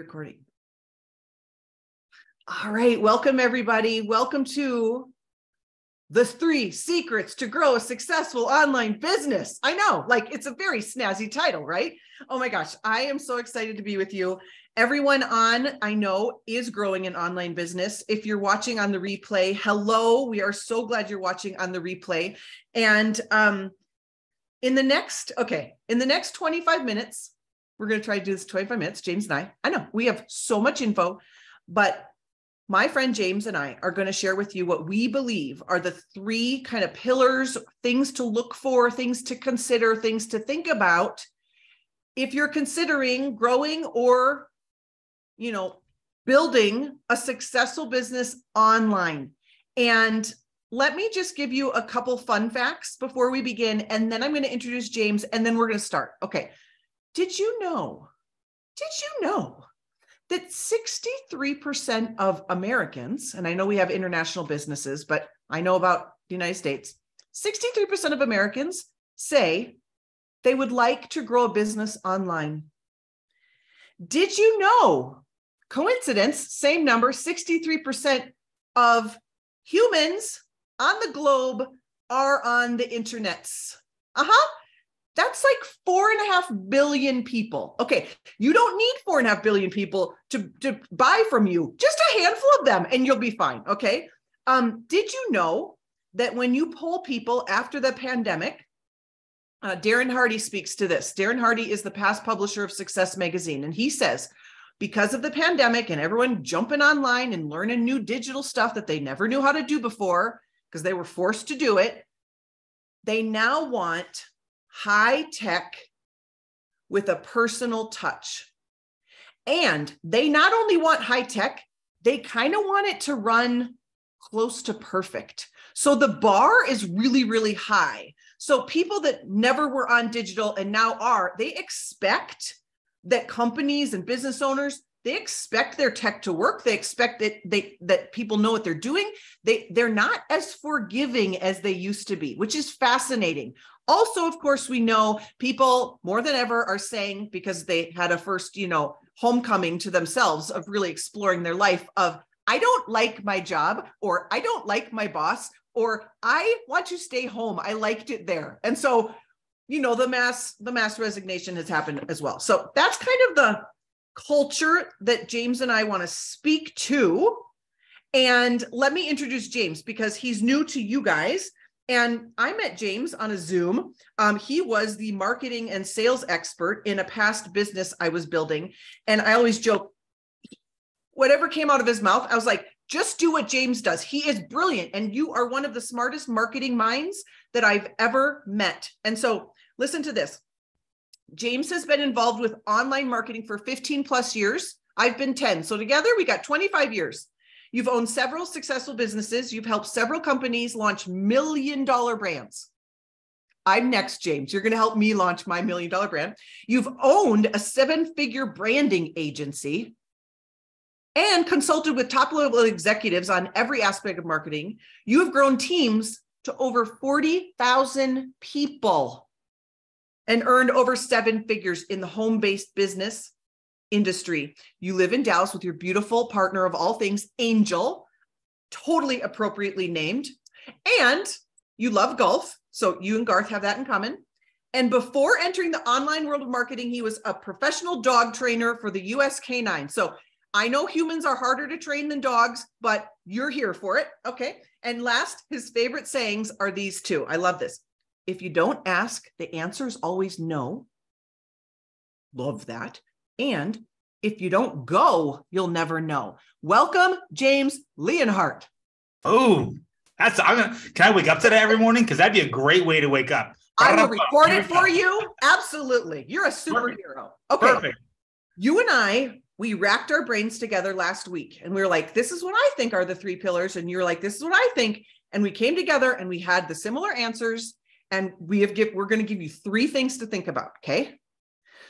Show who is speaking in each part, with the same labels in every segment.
Speaker 1: recording. All right, welcome everybody. Welcome to the three secrets to grow a successful online business. I know, like it's a very snazzy title, right? Oh my gosh, I am so excited to be with you. Everyone on, I know, is growing an online business. If you're watching on the replay, hello. We are so glad you're watching on the replay. And um, in the next, okay, in the next 25 minutes, we're going to try to do this 25 minutes, James and I. I know we have so much info, but my friend James and I are going to share with you what we believe are the three kind of pillars, things to look for, things to consider, things to think about if you're considering growing or, you know, building a successful business online. And let me just give you a couple fun facts before we begin. And then I'm going to introduce James and then we're going to start. Okay. Did you know? Did you know that 63% of Americans, and I know we have international businesses, but I know about the United States, 63% of Americans say they would like to grow a business online. Did you know? Coincidence, same number, 63% of humans on the globe are on the internets. Uh huh. That's like four and a half billion people. Okay, you don't need four and a half billion people to, to buy from you, just a handful of them, and you'll be fine. Okay. Um, did you know that when you poll people after the pandemic, uh, Darren Hardy speaks to this. Darren Hardy is the past publisher of Success Magazine, and he says, because of the pandemic and everyone jumping online and learning new digital stuff that they never knew how to do before because they were forced to do it, they now want high tech with a personal touch. And they not only want high tech, they kind of want it to run close to perfect. So the bar is really, really high. So people that never were on digital and now are, they expect that companies and business owners they expect their tech to work they expect that they that people know what they're doing they they're not as forgiving as they used to be which is fascinating also of course we know people more than ever are saying because they had a first you know homecoming to themselves of really exploring their life of i don't like my job or i don't like my boss or i want to stay home i liked it there and so you know the mass the mass resignation has happened as well so that's kind of the culture that James and I want to speak to. And let me introduce James because he's new to you guys. And I met James on a Zoom. Um, he was the marketing and sales expert in a past business I was building. And I always joke, whatever came out of his mouth, I was like, just do what James does. He is brilliant. And you are one of the smartest marketing minds that I've ever met. And so listen to this. James has been involved with online marketing for 15 plus years. I've been 10. So together we got 25 years. You've owned several successful businesses. You've helped several companies launch million dollar brands. I'm next, James. You're going to help me launch my million dollar brand. You've owned a seven figure branding agency and consulted with top level executives on every aspect of marketing. You have grown teams to over 40,000 people and earned over seven figures in the home based business industry. You live in Dallas with your beautiful partner of all things, Angel, totally appropriately named. And you love golf. So you and Garth have that in common. And before entering the online world of marketing, he was a professional dog trainer for the US Canine. So I know humans are harder to train than dogs, but you're here for it. Okay. And last, his favorite sayings are these two. I love this. If you don't ask, the answer is always no. Love that. And if you don't go, you'll never know. Welcome, James Leonhardt.
Speaker 2: Oh, that's I'm gonna can I wake up today every morning? Because that'd be a great way to wake up.
Speaker 1: I will record it for you. Absolutely. You're a superhero. Okay. Perfect. You and I, we racked our brains together last week and we were like, this is what I think are the three pillars. And you're like, this is what I think. And we came together and we had the similar answers and we have give we're going to give you three things to think about okay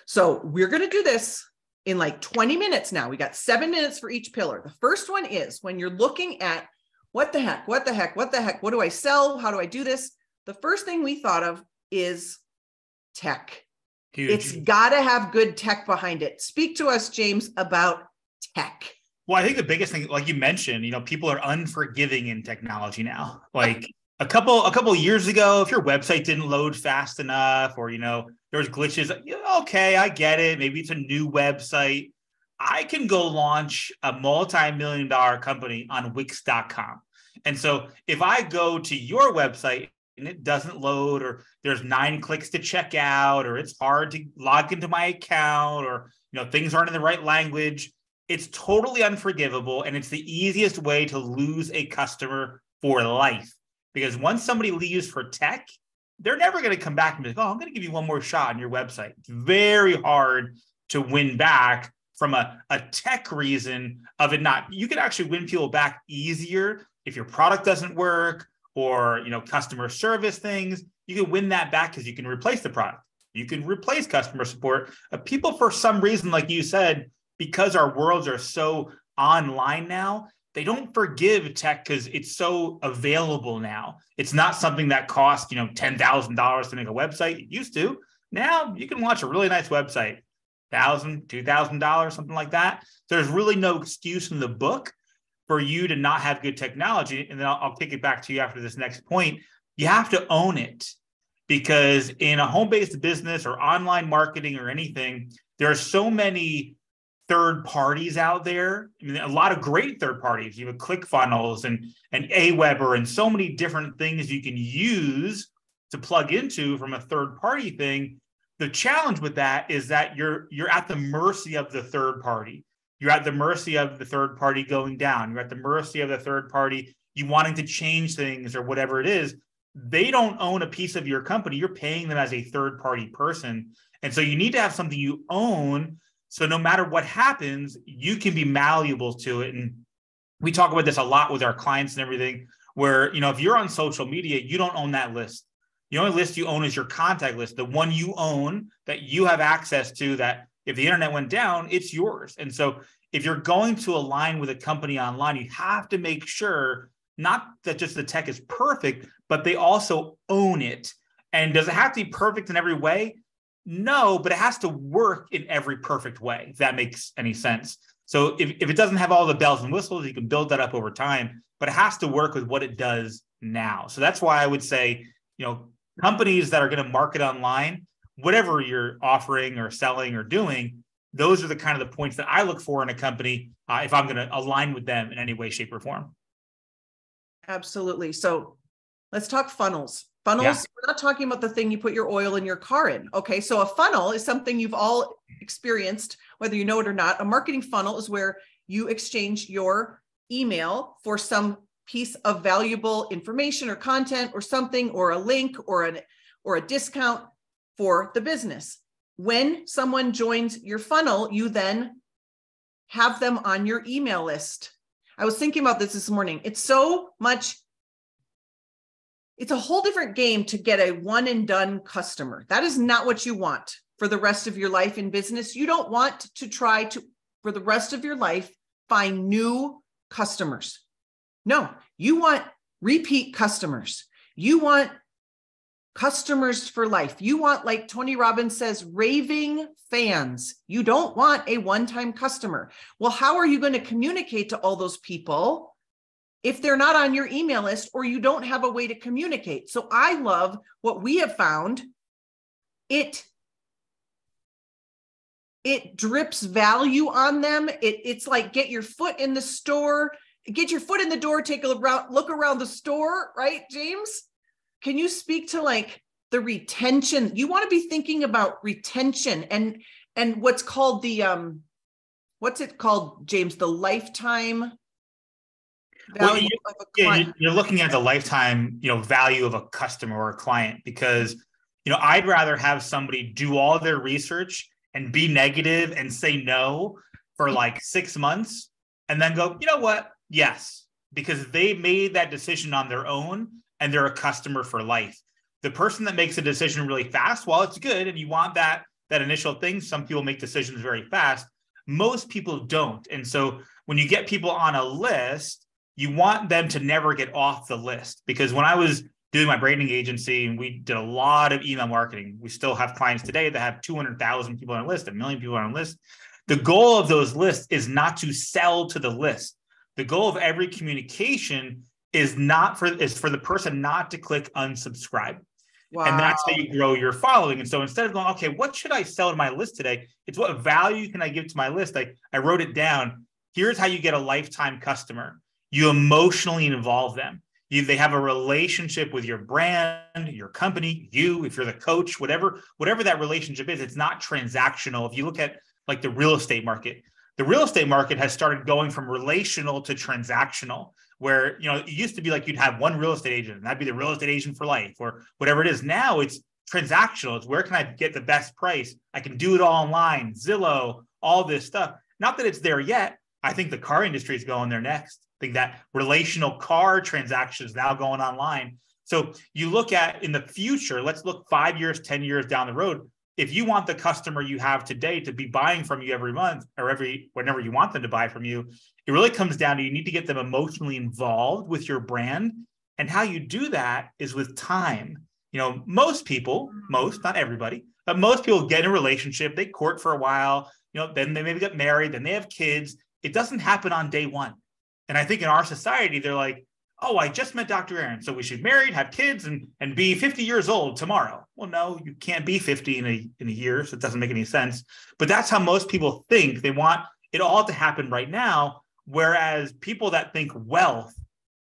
Speaker 1: so we're going to do this in like 20 minutes now we got seven minutes for each pillar the first one is when you're looking at what the heck what the heck what the heck what do i sell how do i do this the first thing we thought of is tech Huge. It's got to have good tech behind it. Speak to us, James, about tech.
Speaker 2: Well, I think the biggest thing, like you mentioned, you know, people are unforgiving in technology now. Like a couple a couple years ago, if your website didn't load fast enough, or you know, there's glitches, okay, I get it. Maybe it's a new website. I can go launch a multi-million dollar company on Wix.com. And so if I go to your website and it doesn't load, or there's nine clicks to check out, or it's hard to log into my account, or you know, things aren't in the right language, it's totally unforgivable. And it's the easiest way to lose a customer for life. Because once somebody leaves for tech, they're never going to come back and be like, oh, I'm going to give you one more shot on your website. It's very hard to win back from a, a tech reason of it not. You can actually win people back easier if your product doesn't work or you know customer service things. You can win that back because you can replace the product. You can replace customer support. Uh, people, for some reason, like you said, because our worlds are so online now, they don't forgive tech because it's so available now. It's not something that costs, you know, $10,000 to make a website. It used to. Now you can launch a really nice website, thousand, two thousand dollars, $2,000, something like that. There's really no excuse in the book for you to not have good technology. And then I'll, I'll take it back to you after this next point. You have to own it because in a home-based business or online marketing or anything, there are so many third parties out there. I mean, a lot of great third parties. You have ClickFunnels and and Aweber and so many different things you can use to plug into from a third party thing. The challenge with that is that you're you're at the mercy of the third party. You're at the mercy of the third party going down. You're at the mercy of the third party you wanting to change things or whatever it is. They don't own a piece of your company. You're paying them as a third party person. And so you need to have something you own so no matter what happens, you can be malleable to it. And we talk about this a lot with our clients and everything, where you know, if you're on social media, you don't own that list. The only list you own is your contact list, the one you own that you have access to that if the internet went down, it's yours. And so if you're going to align with a company online, you have to make sure not that just the tech is perfect, but they also own it. And does it have to be perfect in every way? No, but it has to work in every perfect way, if that makes any sense. So if, if it doesn't have all the bells and whistles, you can build that up over time, but it has to work with what it does now. So that's why I would say, you know, companies that are going to market online, whatever you're offering or selling or doing, those are the kind of the points that I look for in a company uh, if I'm going to align with them in any way, shape, or form.
Speaker 1: Absolutely. So let's talk funnels. Funnels, yeah. we're not talking about the thing you put your oil in your car in. Okay. So a funnel is something you've all experienced, whether you know it or not. A marketing funnel is where you exchange your email for some piece of valuable information or content or something or a link or an or a discount for the business. When someone joins your funnel, you then have them on your email list. I was thinking about this this morning. It's so much it's a whole different game to get a one and done customer. That is not what you want for the rest of your life in business. You don't want to try to, for the rest of your life, find new customers. No, you want repeat customers. You want customers for life. You want, like Tony Robbins says, raving fans. You don't want a one time customer. Well, how are you going to communicate to all those people if they're not on your email list or you don't have a way to communicate. So I love what we have found. It it drips value on them. It, it's like get your foot in the store, get your foot in the door, take a look around the store, right, James? Can you speak to like the retention? You want to be thinking about retention and and what's called the um what's it called, James? The lifetime
Speaker 2: well, you, yeah, you're looking at the lifetime, you know, value of a customer or a client because, you know, I'd rather have somebody do all their research and be negative and say no for mm-hmm. like six months and then go, you know what? Yes, because they made that decision on their own and they're a customer for life. The person that makes a decision really fast, while it's good and you want that that initial thing, some people make decisions very fast. Most people don't. And so when you get people on a list, you want them to never get off the list because when I was doing my branding agency, and we did a lot of email marketing. We still have clients today that have 200,000 people on a list, a million people on a list. The goal of those lists is not to sell to the list. The goal of every communication is not for is for the person not to click unsubscribe. Wow. And that's how you grow your following. And so instead of going, okay, what should I sell to my list today? It's what value can I give to my list? I, I wrote it down. Here's how you get a lifetime customer. You emotionally involve them. You, they have a relationship with your brand, your company, you, if you're the coach, whatever, whatever that relationship is, it's not transactional. If you look at like the real estate market, the real estate market has started going from relational to transactional where you know it used to be like you'd have one real estate agent and that'd be the real estate agent for life or whatever it is. Now it's transactional. It's where can i get the best price? I can do it all online zillow all this stuff. Not that it's there yet. I think the car industry is going there next think that relational car transaction is now going online so you look at in the future let's look five years ten years down the road if you want the customer you have today to be buying from you every month or every whenever you want them to buy from you, it really comes down to you need to get them emotionally involved with your brand. And how you do that is with time. You know, most people, most, not everybody, but most people get in a relationship, they court for a while, you know, then they maybe get married, then they have kids. It doesn't happen on day one. And I think in our society, they're like, oh, I just met Dr. Erin, so we should marry, and have kids, and and be 50 years old tomorrow. Well, no, you can't be 50 in a in a year, so it doesn't make any sense. But that's how most people think. They want it all to happen right now. Whereas people that think wealth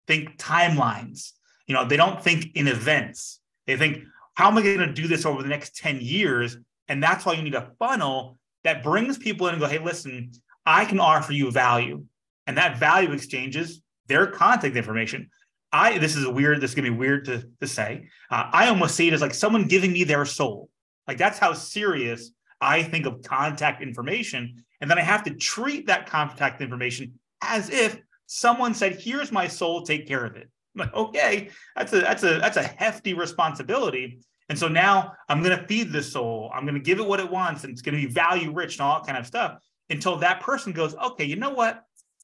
Speaker 2: think timelines. You know, they don't think in events. They think, how am I going to do this over the next 10 years? And that's why you need a funnel that brings people in and go, hey, listen, I can offer you value. And that value exchanges their contact information. I this is a weird. This is gonna be weird to to say. Uh, I almost see it as like someone giving me their soul. Like that's how serious I think of contact information, and then I have to treat that contact information as if someone said, "Here's my soul. Take care of it." I'm like, okay, that's a that's a that's a hefty responsibility. And so now I'm going to feed the soul. I'm going to give it what it wants, and it's going to be value rich and all that kind of stuff. Until that person goes, okay, you know what?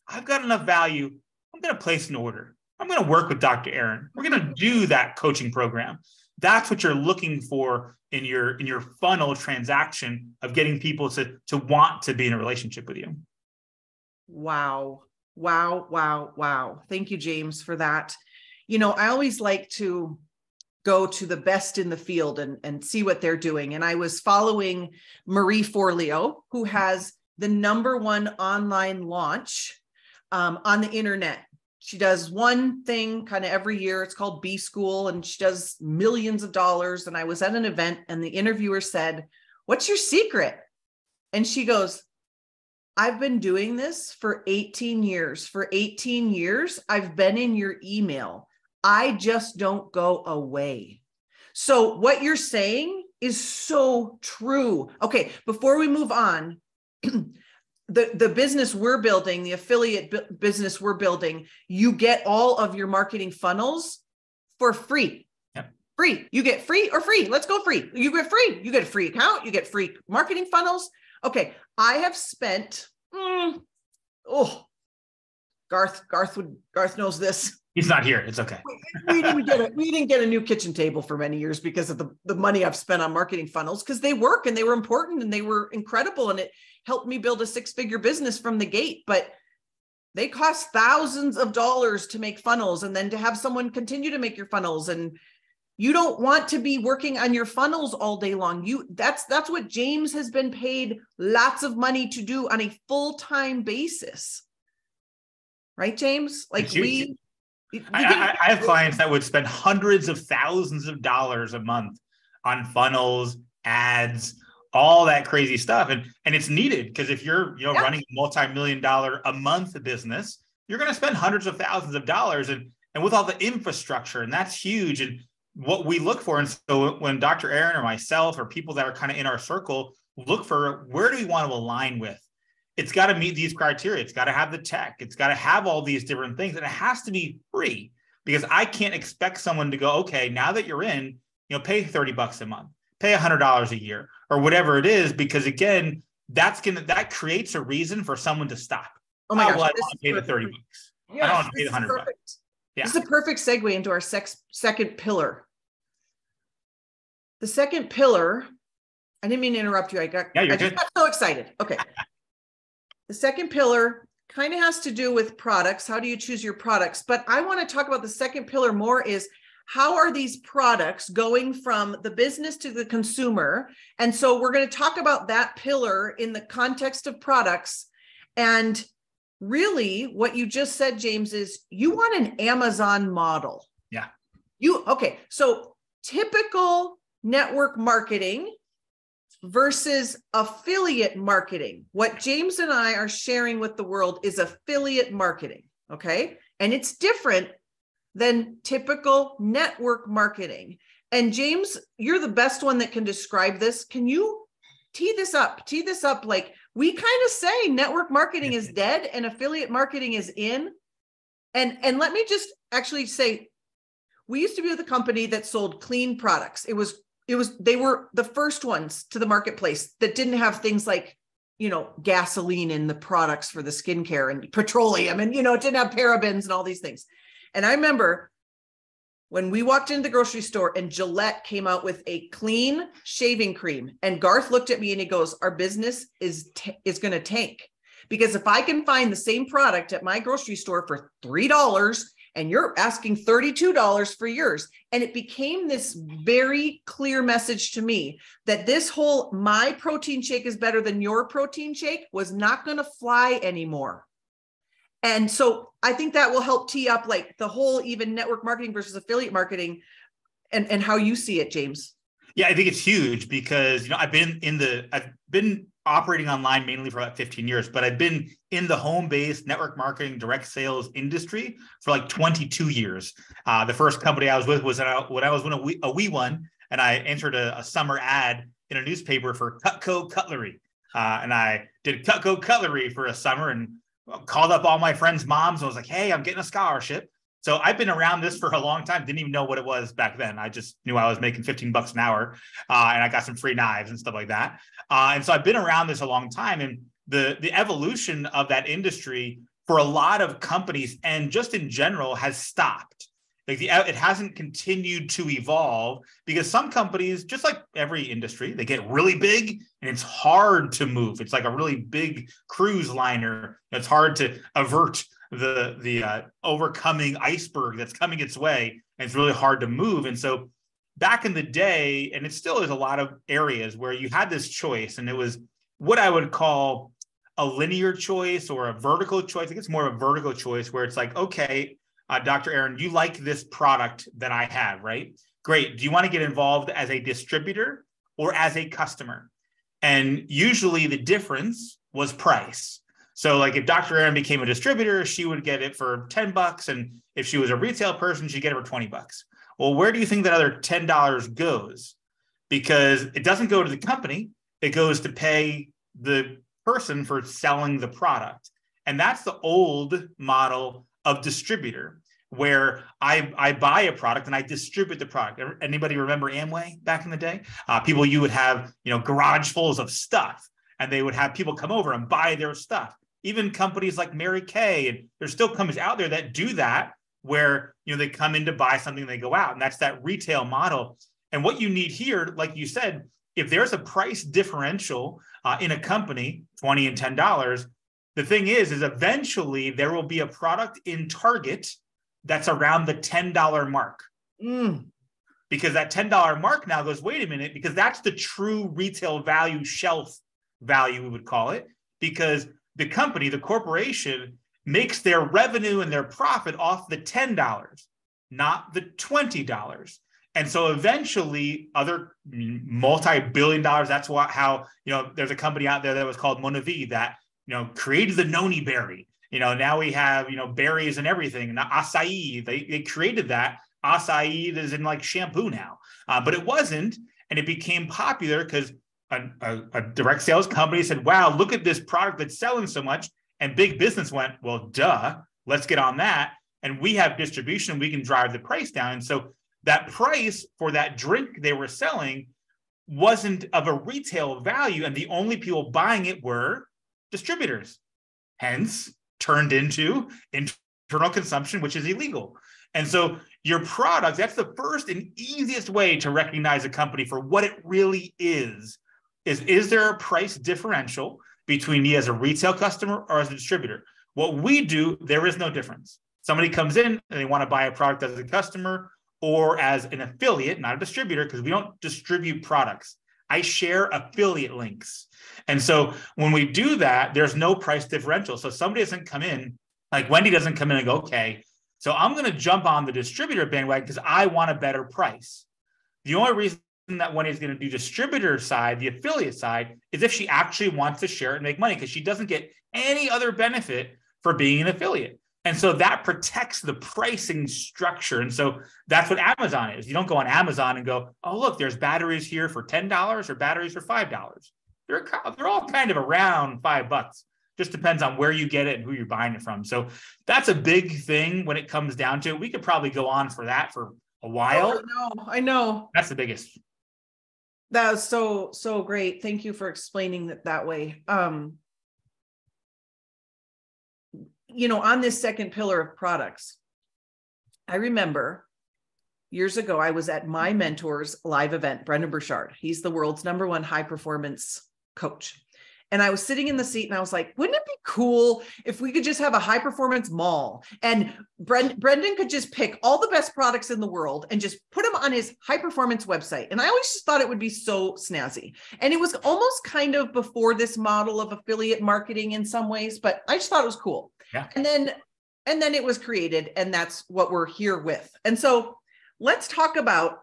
Speaker 2: I've got enough value. I'm going to place an order. I'm going to work with Dr. Erin. We're going to do that coaching program. That's what you're looking for in your in your funnel transaction of getting people to to want to be in a relationship with you.
Speaker 1: Wow. Wow, wow, wow. Thank you James for that. You know, I always like to go to the best in the field and and see what they're doing and I was following Marie Forleo who has the number one online launch um, on the internet. She does one thing kind of every year. It's called B School, and she does millions of dollars. And I was at an event, and the interviewer said, What's your secret? And she goes, I've been doing this for 18 years. For 18 years, I've been in your email. I just don't go away. So, what you're saying is so true. Okay, before we move on, the the business we're building the affiliate bu- business we're building you get all of your marketing funnels for free. Yep. free. You get free or free. Let's go free. You get free. You get a free account. You get free marketing funnels. Okay. I have spent mm, oh garth garth would garth knows this.
Speaker 2: He's not here. It's okay.
Speaker 1: we, we, didn't get a, we didn't get a new kitchen table for many years because of the, the money I've spent on marketing funnels because they work and they were important and they were incredible and it helped me build a six figure business from the gate. But they cost thousands of dollars to make funnels and then to have someone continue to make your funnels. And you don't want to be working on your funnels all day long. You that's that's what james has been paid lots of money to do on a full-time basis. Right james? Like we
Speaker 2: I, I, have clients that would spend hundreds of thousands of dollars a month on funnels, ads, all that crazy stuff, and and it's needed because if you're you know yeah. running a multi-million dollar a month business, you're going to spend hundreds of thousands of dollars, and and with all the infrastructure, and that's huge. And what we look for, and so when Dr. Erin or myself or people that are kind of in our circle look for where do we want to align with it's got to meet these criteria. It's got to have the tech. It's got to have all these different things, and it has to be free because I can't expect someone to go, okay, now that you're in, you know, pay thirty bucks a month, pay hundred dollars a year, or whatever it is, because again, that's gonna that creates a reason for someone to stop.
Speaker 1: Oh my oh, gosh, well, I
Speaker 2: don't pay the thirty bucks. Yes, I don't want to pay the hundred bucks. Yeah.
Speaker 1: This is a perfect segue into our sex, second pillar. The second pillar, I didn't mean to interrupt you. I got,
Speaker 2: Yeah, you're
Speaker 1: I just
Speaker 2: good.
Speaker 1: got so excited. Okay. the second pillar kind of has to do with products. How do you choose your products? But I want to talk about the second pillar more is how are these products going from the business to the consumer? And so we're going to talk about that pillar in the context of products. And really, what you just said, James, is you want an Amazon model.
Speaker 2: Yeah.
Speaker 1: You, okay. So typical network marketing versus affiliate marketing. What James and I are sharing with the world is affiliate marketing. Okay. And it's different than typical network marketing. And James, you're the best one that can describe this. Can you tee this up? Tee this up like we kind of say network marketing is dead and affiliate marketing is in. And and let me just actually say we used to be with a company that sold clean products. It was it was they were the first ones to the marketplace that didn't have things like you know gasoline in the products for the skincare and petroleum and you know it didn't have parabens and all these things and i remember when we walked into the grocery store and gillette came out with a clean shaving cream and garth looked at me and he goes our business is t- is going to tank because if i can find the same product at my grocery store for three dollars and you're asking $32 for yours. And it became this very clear message to me that this whole my protein shake is better than your protein shake was not going to fly anymore. And so I think that will help tee up like the whole even network marketing versus affiliate marketing and, and how you see it, James.
Speaker 2: Yeah, I think it's huge because you know I've been in the I've been operating online mainly for about 15 years, but I've been in the home-based network marketing direct sales industry for like 22 years. Uh, the first company I was with was when I was when a wee, a wee one, and I entered a, a, summer ad in a newspaper for Cutco Cutlery, uh, and I did Cutco Cutlery for a summer and called up all my friends' moms and was like, "Hey, I'm getting a scholarship." So I've been around this for a long time. Didn't even know what it was back then. I just knew I was making 15 bucks an hour, uh, and I got some free knives and stuff like that. Uh, and so I've been around this a long time, and the the evolution of that industry for a lot of companies and just in general has stopped. Like the it hasn't continued to evolve because some companies, just like every industry, they get really big and it's hard to move. It's like a really big cruise liner. It's hard to avert the the uh, overcoming iceberg that's coming its way and it's really hard to move and so back in the day and it still is a lot of areas where you had this choice and it was what i would call a linear choice or a vertical choice i think it's more of a vertical choice where it's like okay uh, dr erin you like this product that i have right great do you want to get involved as a distributor or as a customer and usually the difference was price so like if Dr. Erin became a distributor, she would get it for 10 bucks. And if she was a retail person, she'd get it for 20 bucks. Well, where do you think that other $10 goes? Because it doesn't go to the company, it goes to pay the person for selling the product. And that's the old model of distributor where I, I buy a product and I distribute the product. Anybody remember Amway back in the day? Uh, people you would have, you know, garage fulls of stuff and they would have people come over and buy their stuff even companies like Mary Kay, and there's still companies out there that do that where you know they come in to buy something, they go out, and that's that retail model. And what you need here, like you said, if there's a price differential uh, in a company, twenty and ten dollars, the thing is, is eventually there will be a product in Target that's around the ten dollar mark.
Speaker 1: Mm.
Speaker 2: Because that $10 mark now goes, wait a minute, because that's the true retail value shelf value, we would call it. Because the company, the corporation, makes their revenue and their profit off the $10, not the $20. And so eventually, other multi-billion dollars. That's what how you know there's a company out there that was called Monavie that you know created the noni berry. You know now we have you know berries and everything. And acai, they they created that. Acai is in like shampoo now, uh, but it wasn't, and it became popular because a, a, a direct sales company said, wow, look at this product that's selling so much. And big business went, well, duh, let's get on that. And we have distribution, we can drive the price down. And so that price for that drink they were selling wasn't of a retail value. And the only people buying it were distributors. Hence, turned into, internal consumption, which is illegal. And so your product, that's the first and easiest way to recognize a company for what it really is. Is is there a price differential between me as a retail customer or as a distributor? What we do, there is no difference. Somebody comes in and they want to buy a product as a customer or as an affiliate, not a distributor, because we don't distribute products. I share affiliate links. And so when we do that, there's no price differential. So somebody doesn't come in, like Wendy doesn't come in and go, okay, so I'm going to jump on the distributor bandwagon because I want a better price. The only reason that Wendy's going to do distributor side, the affiliate side, is if she actually wants to share it and make money because she doesn't get any other benefit for being an affiliate. And so that protects the pricing structure. And so that's what Amazon is. You don't go on Amazon and go, oh, look, there's batteries here for $10 or batteries for $5. They're, they're all kind of around five bucks. Just depends on where you get it and who you're buying it from. So that's a big thing when it comes down to it. We could probably go on for that for a while.
Speaker 1: Oh, I know. I know.
Speaker 2: That's the biggest.
Speaker 1: That was so, so great. Thank you for explaining it that way. Um, you know, on this second pillar of products, I remember years ago, I was at my mm-hmm. mentor's live event, Brendon Burchard. He's the world's number one high performance coach. And I was sitting in the seat and I was like, wouldn't it be cool if we could just have a high performance mall and Brend- Brendon could just pick all the best products in the world and just put them on his high performance website. And I always just thought it would be so snazzy. And it was almost kind of before this model of affiliate marketing in some ways, but I just thought it was cool.
Speaker 2: Yeah.
Speaker 1: And then and then it was created and that's what we're here with. And so let's talk about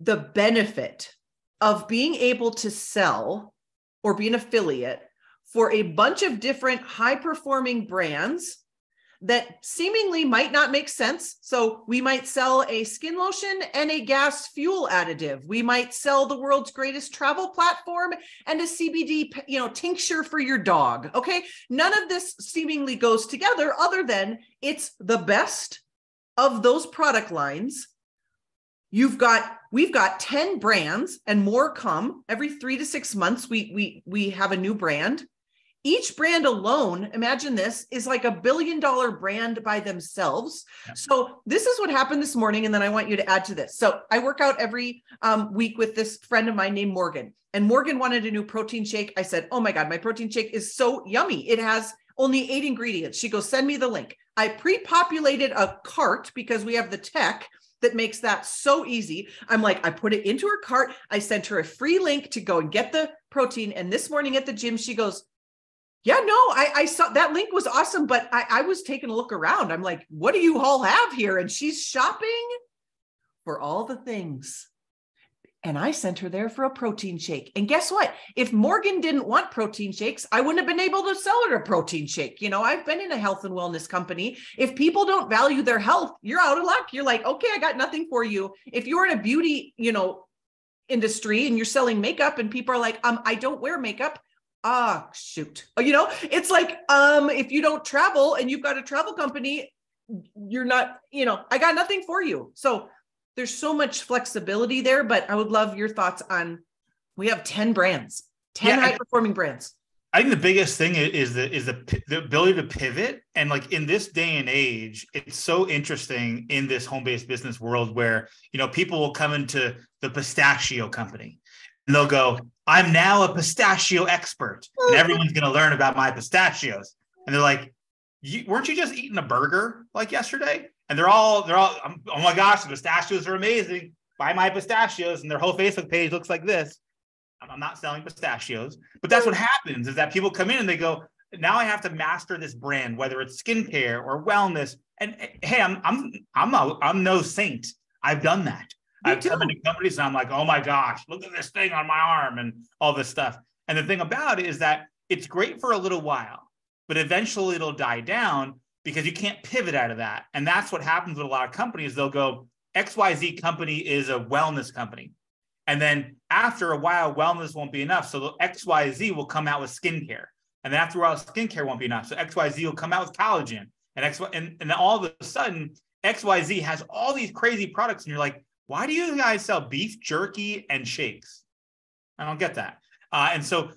Speaker 1: the benefit of being able to sell or be an affiliate for a bunch of different high performing brands that seemingly might not make sense. So we might sell a skin lotion and a gas fuel additive. We might sell the world's greatest travel platform and a CBD, you know, tincture for your dog. Okay? None of this seemingly goes together other than it's the best of those product lines you've got we've got 10 brands and more come every 3 to 6 months we we we have a new brand each brand alone imagine this is like a billion dollar brand by themselves yeah. so this is what happened this morning and then i want you to add to this so i work out every um, week with this friend of mine named morgan and morgan wanted a new protein shake i said oh my god my protein shake is so yummy it has only eight ingredients she goes send me the link i pre-populated a cart because we have the tech that makes that so easy. I'm like, I put it into her cart. I sent her a free link to go and get the protein. And this morning at the gym, she goes, Yeah, no, I, I saw that link was awesome, but I, I was taking a look around. I'm like, What do you all have here? And she's shopping for all the things and I sent her there for a protein shake. And guess what? If Morgan didn't want protein shakes, I wouldn't have been able to sell her a protein shake. You know, I've been in a health and wellness company. If people don't value their health, you're out of luck. You're like, okay, I got nothing for you. If you're in a beauty, you know, industry and you're selling makeup and people are like, um, I don't wear makeup. Ah, shoot. You know, it's like, um, if you don't travel and you've got a travel company, you're not, you know, I got nothing for you. So there's so much flexibility there, but I would love your thoughts on we have 10 brands, 10 yeah, high performing brands.
Speaker 2: I think the biggest thing is the is the the ability to pivot and like in this day and age, it's so interesting in this home based business world where you know people will come into the pistachio company and they'll go, "I'm now a pistachio expert, and everyone's going to learn about my pistachios." And they're like, you, "Weren't you just eating a burger like yesterday?" and they're all they're all oh my gosh, the pistachios are amazing. Buy my pistachios, and their whole Facebook page looks like this. I'm not selling pistachios, but that's what happens is that people come in and they go, now I have to master this brand, whether it's skincare or wellness. And eh, hey, I'm I'm I'm a, I'm no saint. I've done that. Me I've too. come into companies and I'm like, oh my gosh, look at this thing on my arm and all this stuff. And the thing about it is that it's great for a little while, but eventually it'll die down because you can't pivot out of that. And that's what happens with a lot of companies. They'll go, XYZ company is a wellness company. And then after a while, wellness won't be enough. So the XYZ will come out with skincare. And then after a while, skincare won't be enough. So XYZ will come out with collagen. And X and, and all of a sudden, XYZ has all these crazy products. And you're like, why do you guys sell beef jerky and shakes? I don't get that. Uh, and so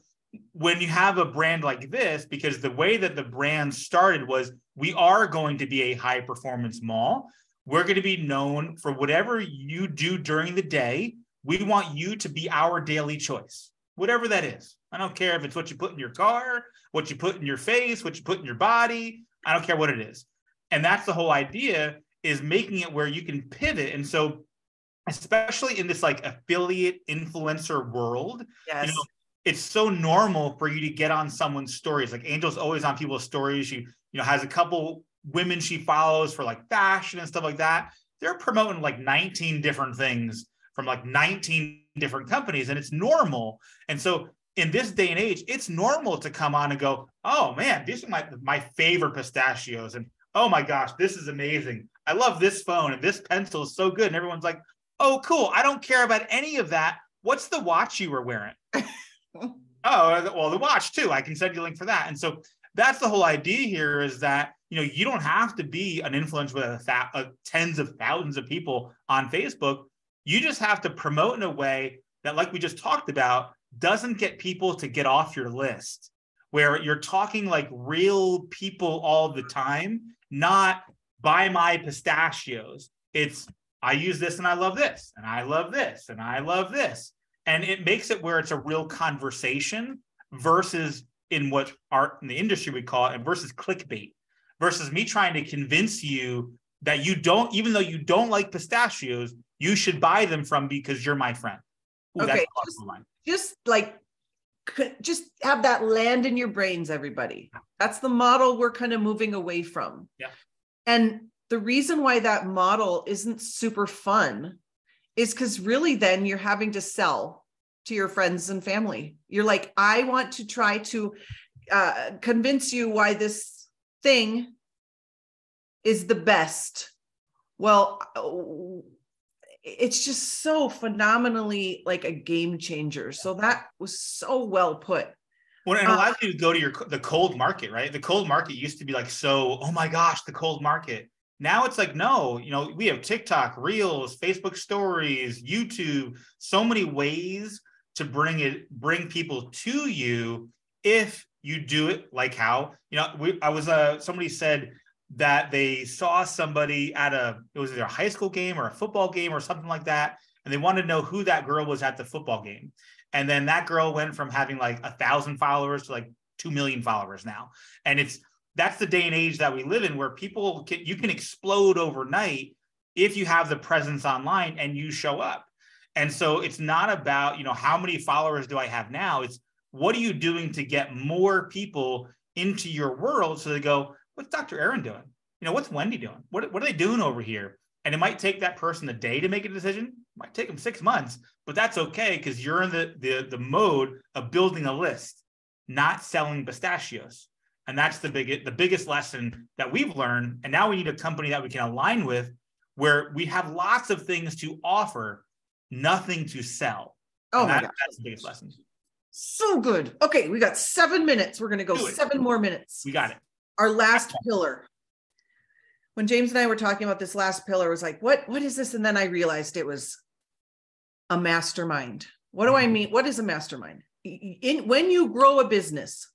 Speaker 2: when you have a brand like this, because the way that the brand started was we are going to be a high performance mall. We're going to be known for whatever you do during the day. We want you to be our daily choice, whatever that is. I don't care if it's what you put in your car, what you put in your face, what you put in your body. I don't care what it is. And that's the whole idea is making it where you can pivot. And so, especially in this like affiliate influencer world,
Speaker 1: yes.
Speaker 2: you know, it's so normal for you to get on someone's stories. Like Angel's always on people's stories. She, you know, has a couple women she follows for like fashion and stuff like that. They're promoting like 19 different things from like 19 different companies, and it's normal. And so in this day and age, it's normal to come on and go, "Oh man, these are my my favorite pistachios," and "Oh my gosh, this is amazing. I love this phone and this pencil is so good." And everyone's like, "Oh, cool. I don't care about any of that. What's the watch you were wearing?" oh, well, the watch too. I can send you a link for that. And so that's the whole idea here is that you know you don't have to be an influencer with a th- uh, tens of thousands of people on Facebook. You just have to promote in a way that, like we just talked about, doesn't get people to get off your list. Where you're talking like real people all the time, not buy my pistachios. It's I use this and I love this, and I love this, and I love this. And it makes it where it's a real conversation versus in what art in the industry we call it and versus clickbait versus me trying to convince you that you don't even though you don't like pistachios you should buy them from because you're my friend.
Speaker 1: Ooh, okay just, just like just have that land in your brains everybody. That's the model we're kind of moving away from.
Speaker 2: Yeah.
Speaker 1: And the reason why that model isn't super fun is because really then you're having to sell to your friends and family. You're like, I want to try to uh, convince you why this thing is the best. Well, it's just so phenomenally like a game changer. So that was so well put.
Speaker 2: Well, it allows uh, you to go to your the cold market, right? The cold market used to be like so, oh my gosh, the cold market. Now it's like, no, you know, we have TikTok, Reels, Facebook stories, YouTube, so many ways to bring it, bring people to you if you do it like how, you know, we, I was, uh, somebody said that they saw somebody at a, it was either a high school game or a football game or something like that. And they wanted to know who that girl was at the football game. And then that girl went from having like a thousand followers to like 2 million followers now. And it's, that's the day and age that we live in where people can, you can explode overnight if you have the presence online and you show up. And so it's not about you know how many followers do i have now? It's what are you doing to get more people into your world so they go what's dr erin doing? You know what's wendy doing? What, what are they doing over here? And it might take that person a day to make a decision. It might take them six months but that's okay because you're in the, the the mode of building a list not selling pistachios and that's the big the biggest lesson that we've learned. And now we need a company that we can align with where we have lots of things to offer, nothing to sell.
Speaker 1: Oh that,
Speaker 2: that's the biggest lesson.
Speaker 1: So good. Okay, we got seven minutes. We're gonna go seven more minutes.
Speaker 2: We got it.
Speaker 1: Our last pillar. When James and I were talking about this last pillar, was like, what, what is this? And then I realized it was a mastermind. What do I mm-hmm. mean? What is a mastermind? In when you grow a business,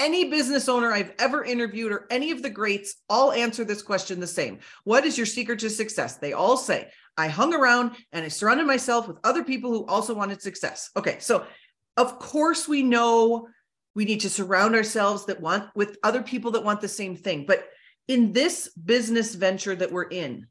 Speaker 1: any business owner I've ever interviewed or any of the greats all answer this question the same. What is your secret to success? They all say, I hung around and I surrounded myself with other people who also wanted success. Okay, so of course we know we need to surround ourselves that want with other people that want the same thing. But in this business venture that we're in,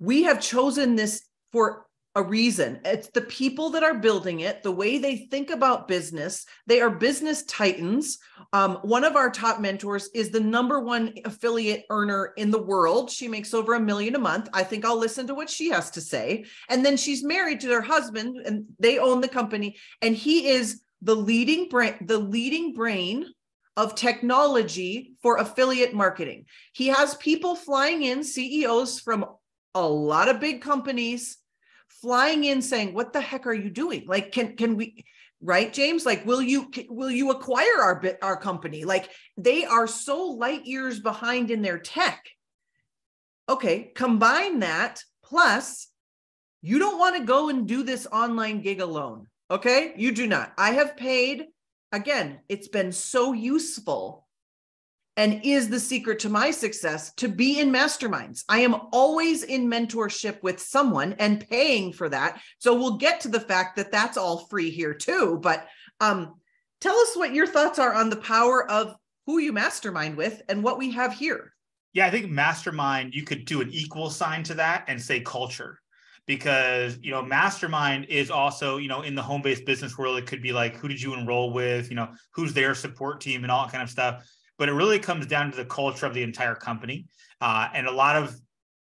Speaker 1: we have chosen this for a reason. It's the people that are building it, the way they think about business. They are business titans. Um, one of our top mentors is the number one affiliate earner in the world. She makes over a million a month. I think I'll listen to what she has to say. And then she's married to her husband, and they own the company. And he is the leading brain, the leading brain of technology for affiliate marketing. He has people flying in, CEOs from a lot of big companies flying in saying what the heck are you doing like can can we right james like will you will you acquire our bit our company like they are so light years behind in their tech okay combine that plus you don't want to go and do this online gig alone Okay. You do not. I have paid, again, it's been so useful and is the secret to my success to be in masterminds. I am always in mentorship with someone and paying for that. So we'll get to the fact that that's all free here too. But um, tell us what your thoughts are on the power of who you mastermind with and what we have here.
Speaker 2: Yeah, I think mastermind, you could do an equal sign to that and say culture because you know mastermind is also you know in the home-based business world it could be like who did you enroll with you know who's their support team and all that kind of stuff but it really comes down to the culture of the entire company uh, and a lot of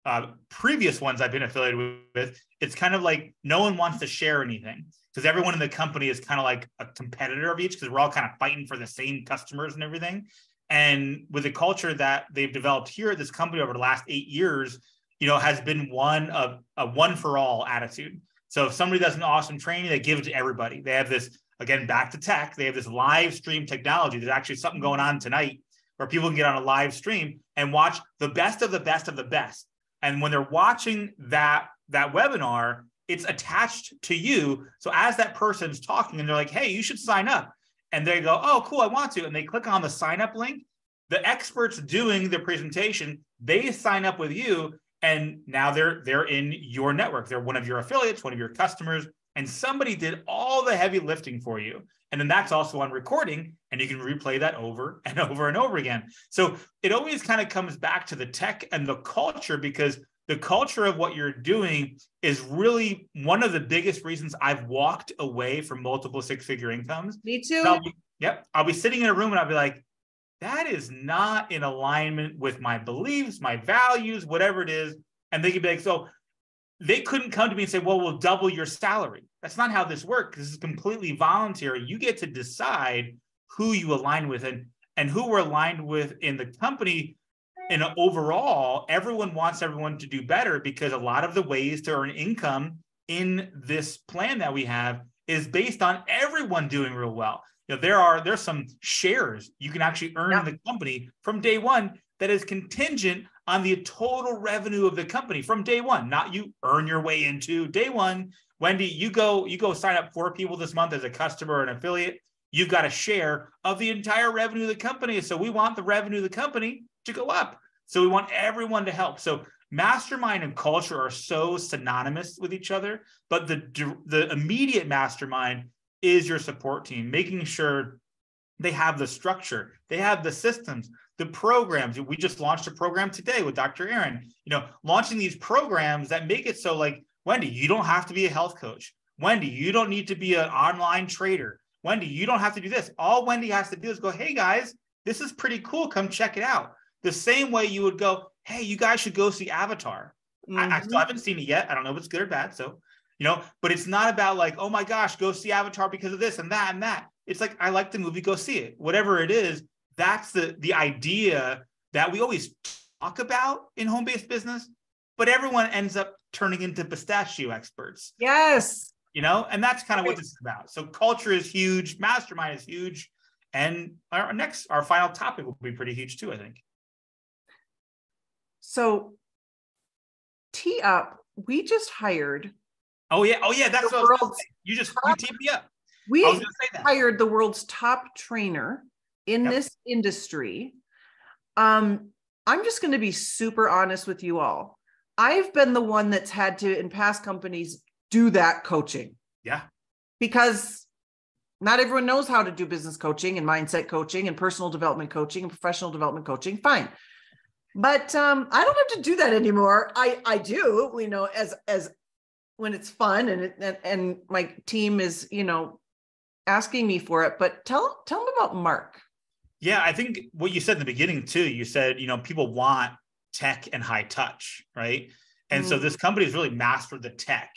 Speaker 2: uh, previous ones i've been affiliated with it's kind of like no one wants to share anything because everyone in the company is kind of like a competitor of each because we're all kind of fighting for the same customers and everything and with the culture that they've developed here at this company over the last eight years you know, has been one of a one for all attitude. So if somebody does an awesome training, they give it to everybody. They have this, again, back to tech, they have this live stream technology. There's actually something going on tonight where people can get on a live stream and watch the best of the best of the best. And when they're watching that that webinar, it's attached to you. So as that person's talking and they're like, hey, you should sign up. And they go, oh, cool, I want to. And they click on the sign up link. The experts doing the presentation, they sign up with you and now they're they're in your network they're one of your affiliates one of your customers and somebody did all the heavy lifting for you and then that's also on recording and you can replay that over and over and over again so it always kind of comes back to the tech and the culture because the culture of what you're doing is really one of the biggest reasons I've walked away from multiple six figure incomes.
Speaker 1: Me too.
Speaker 2: I'll be, yep. I'll be sitting in a room and I'll be like, that is not in alignment with my beliefs, my values, whatever it is. And they could be like, so they couldn't come to me and say, well, we'll double your salary. That's not how this works. This is completely voluntary. You get to decide who you align with and, and who we're aligned with in the company. And overall, everyone wants everyone to do better because a lot of the ways to earn income in this plan that we have is based on everyone doing real well you know, there are there's some shares you can actually earn yeah. in the company from day one that is contingent on the total revenue of the company from day one not you earn your way into day one. Wendy you go you go sign up four people this month as a customer or an affiliate. You've got a share of the entire revenue of the company. So we want the revenue of the company to go up. So we want everyone to help. So mastermind and culture are so synonymous with each other but the the immediate mastermind is your support team, making sure they have the structure, they have the systems, the programs. We just launched a program today with Dr. Erin, you know, launching these programs that make it so like, Wendy, you don't have to be a health coach. Wendy, you don't need to be an online trader. Wendy, you don't have to do this. All Wendy has to do is go, hey guys, this is pretty cool. Come check it out. The same way you would go, hey, you guys should go see Avatar. Mm-hmm. I, I, still mm-hmm. haven't seen it yet. I don't know if it's good or bad. So you know but it's not about like oh my gosh go see avatar because of this and that and that it's like i like the movie go see it whatever it is that's the the idea that we always talk about in home-based business but everyone ends up turning into pistachio experts.
Speaker 1: Yes.
Speaker 2: You know and that's kind of what this is about. So culture is huge mastermind is huge and our next our final topic will be pretty huge too i think.
Speaker 1: So tee up we just hired
Speaker 2: Oh yeah, oh yeah, that's what you just you teed me up.
Speaker 1: We hired the world's top trainer in yep. this industry. Um, I'm just going to be super honest with you all. I've been the one that's had to in past companies do that coaching.
Speaker 2: Yeah.
Speaker 1: Because not everyone knows how to do business coaching and mindset coaching and personal development coaching and professional development coaching. Fine. But um, I don't have to do that anymore. I I do, you know, as as when it's fun and it, and, and my team is you know asking me for it but tell tell them about mark
Speaker 2: yeah i think what you said in the beginning too you said you know people want tech and high touch right? And mm. so this company has really mastered the tech.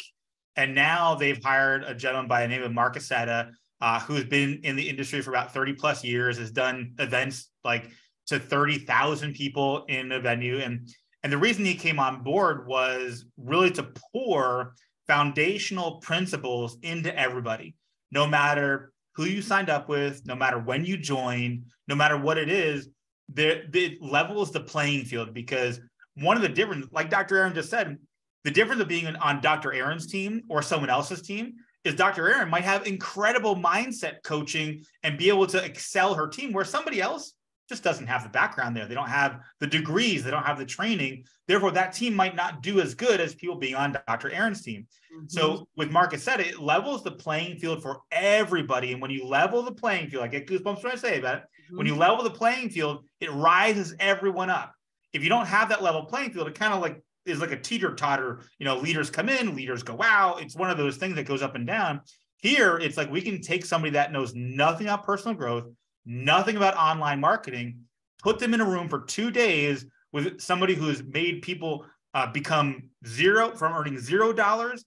Speaker 2: And now they've hired a gentleman by the name of mark Accetta, uh, who's been in the industry for about 30 plus years has done events like to 30,000 people in a venue. And and the reason he came on board was really to pour foundational principles into everybody, no matter who you signed up with, no matter when you joined, no matter what it is, the, the levels the playing field because one of the different, like Dr. Erin just said, the difference of being on Dr. Erin's team or someone else's team is Dr. Erin might have incredible mindset coaching and be able to excel her team where somebody else just doesn't have the background there. They don't have the degrees, they don't have the training. Therefore, that team might not do as good as people being on Dr. Erin's team. Mm-hmm. So with Mark Accetta, it levels the playing field for everybody. And when you level the playing field, I get goosebumps when I say that. Mm-hmm. When you level the playing field, it rises everyone up. If you don't have that level playing field, it kind of like is like a teeter totter. You know, leaders come in, leaders go out. It's one of those things that goes up and down. Here, it's like we can take somebody that knows nothing about personal growth, nothing about online marketing, put them in a room for two days with somebody who's made people uh, become zero from earning zero dollars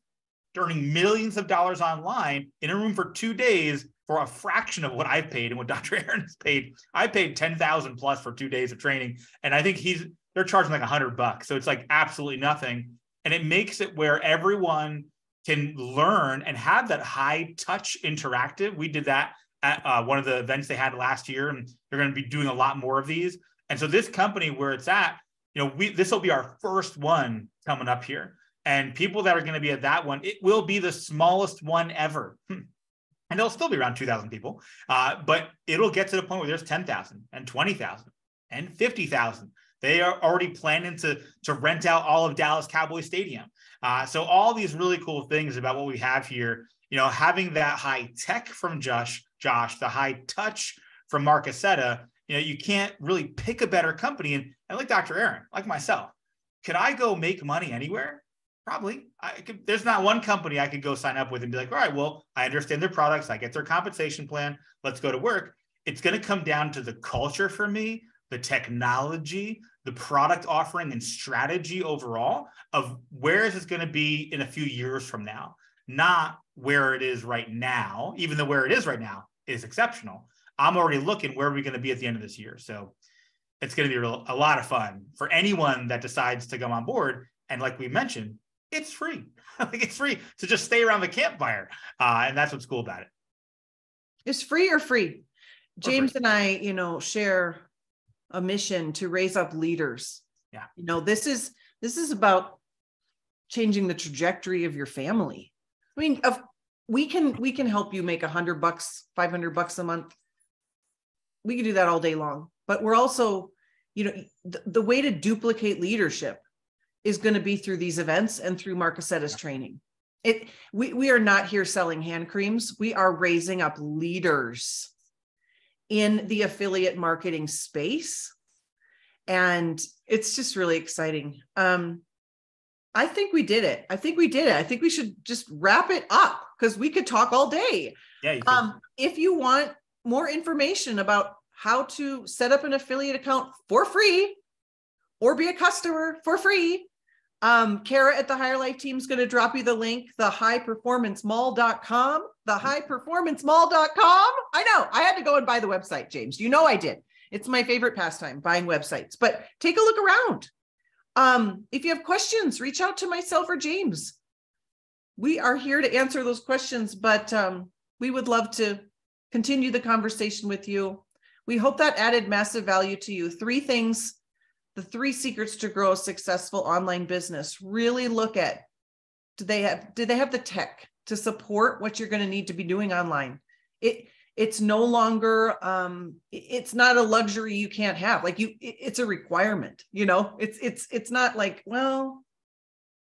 Speaker 2: to earning millions of dollars online in a room for two days for a fraction of what I've paid and what Dr. Erin has paid. I paid 10,000 plus for two days of training. And I think he's, they're charging like a hundred bucks. So it's like absolutely nothing. And it makes it where everyone can learn and have that high touch interactive. We did that at uh, one of the events they had last year, and they're going to be doing a lot more of these. And so this company where it's at, you know, we this will be our first one coming up here, and people that are going to be at that one, it will be the smallest one ever. Hmm. And it'll still be around 2,000 people, uh, but it'll get to the point where there's 10,000 and 20,000 and 50,000. They are already planning to, to rent out all of Dallas Cowboy Stadium. Uh, so all these really cool things about what we have here, you know, having that high tech from Josh, Josh, the high touch from Mark Accetta, you know, you can't really pick a better company. And, and like Dr. Erin, like myself, could I go make money anywhere? Probably. Could, there's not one company I could go sign up with and be like, all right, well, I understand their products. I get their compensation plan. Let's go to work. It's going to come down to the culture for me, the technology, the product offering and strategy overall of where is this going to be in a few years from now, not where it is right now, even though where it is right now is exceptional. I'm already looking where are we going to be at the end of this year. So it's going to be real, a lot of fun for anyone that decides to come on board. And like we mentioned, it's free. like it's free to just stay around the campfire. Uh, and that's what's cool about it.
Speaker 1: It's free or free. James free. and I, you know, share a mission to raise up leaders.
Speaker 2: Yeah.
Speaker 1: You know, this is this is about changing the trajectory of your family. I mean, of we can we can help you make a hundred bucks, five hundred bucks a month. We can do that all day long. But we're also, you know, the, the way to duplicate leadership is going to be through these events and through Mark Accetta's training. It we we are not here selling hand creams. We are raising up leaders in the affiliate marketing space. And it's just really exciting. Um, I think we did it. I think we did it. I think we should just wrap it up because we could talk all day.
Speaker 2: Yeah.
Speaker 1: Um, if you want more information about how to set up an affiliate account for free or be a customer for free, um, Kara at the Higher Life team is going to drop you the link, the highperformancemall.com, the highperformancemall.com. I know I had to go and buy the website, James. You know I did. It's my favorite pastime, buying websites, but take a look around. Um, if you have questions, reach out to myself or James. We are here to answer those questions, but um, we would love to continue the conversation with you. We hope that added massive value to you. Three things the three secrets to grow a successful online business really look at do they have do they have the tech to support what you're going to need to be doing online it it's no longer um it's not a luxury you can't have like you it's a requirement you know it's it's it's not like well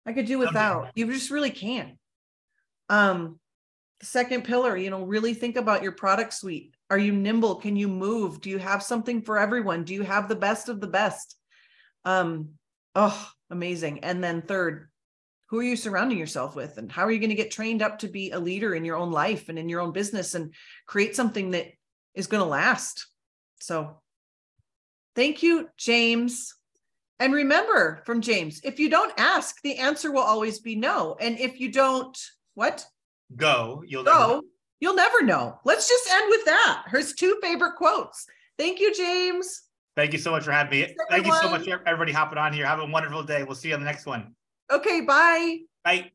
Speaker 1: i could do without. You just really can. Um the second pillar you know really think about your product suite. Are you nimble? Can you move? Do you have something for everyone? Do you have the best of the best? Um, oh, amazing. And then third, who are you surrounding yourself with and how are you going to get trained up to be a leader in your own life and in your own business and create something that is going to last. So thank you, James. And remember from James, if you don't ask, the answer will always be no. And if you don't, what?
Speaker 2: Go, you'll
Speaker 1: go, never you'll never know. Let's just end with that. Hers two favorite quotes. Thank you, James.
Speaker 2: Thank you so much for having me. Thank you so much, everybody hopping on here. Have a wonderful day. We'll see you on the next one.
Speaker 1: Okay, bye.
Speaker 2: Bye.